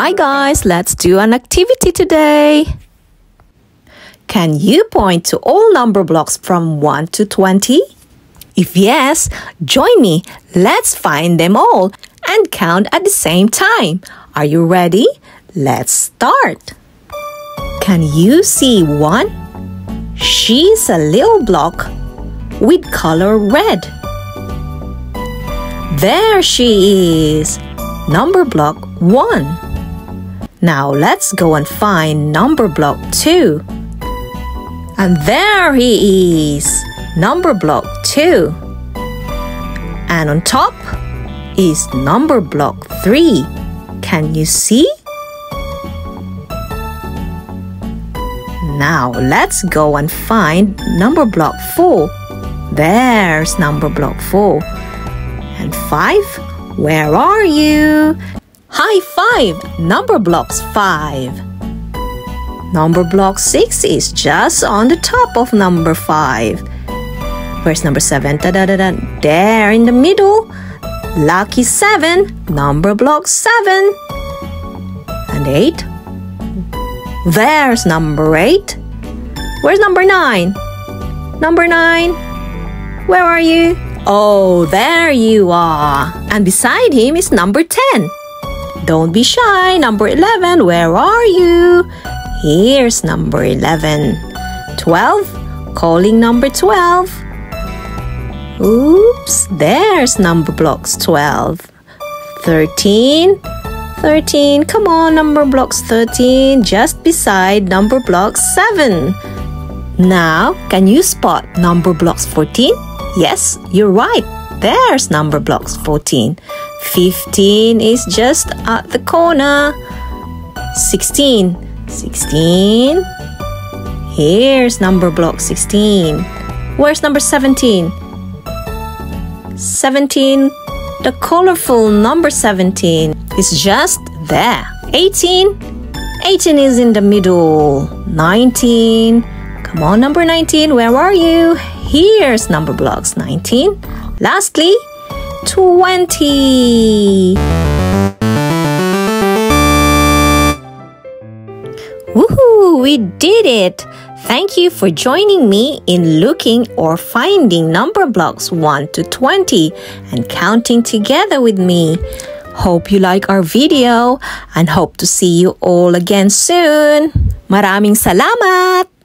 Hi guys, let's do an activity today. Can you point to all number blocks from 1 to 20? If yes, join me. Let's find them all and count at the same time. Are you ready? Let's start. Can you see one? She's a little block with color red. There she is, number block 1. Now let's go and find number block 2. And there he is, number block 2. And on top is number block 3. Can you see? Now let's go and find number block 4. There's number block 4. And 5, where are you? High five! Number blocks 5. Number block 6 is just on the top of number 5. Where's number 7? Da, da, da, da. There in the middle. Lucky 7. Number block 7. And 8. There's number 8. Where's number 9? Number 9. Where are you? Oh, there you are. And beside him is number 10. Don't be shy. Number 11, where are you? Here's number 11. 12, calling number 12. Oops, there's number blocks 12. 13, 13, come on, number blocks 13, just beside number blocks 7. Now, can you spot number blocks 14? Yes, you're right. There's number blocks 14. 15 is just at the corner. 16. 16. Here's number block 16. Where's number 17? 17. The colorful number 17 is just there. 18. 18 is in the middle. 19. Come on, number 19. Where are you? Here's number blocks 19. Lastly, 20. Woohoo! We did it! Thank you for joining me in looking or finding number blocks 1 to 20 and counting together with me. Hope you like our video and hope to see you all again soon. Maraming salamat!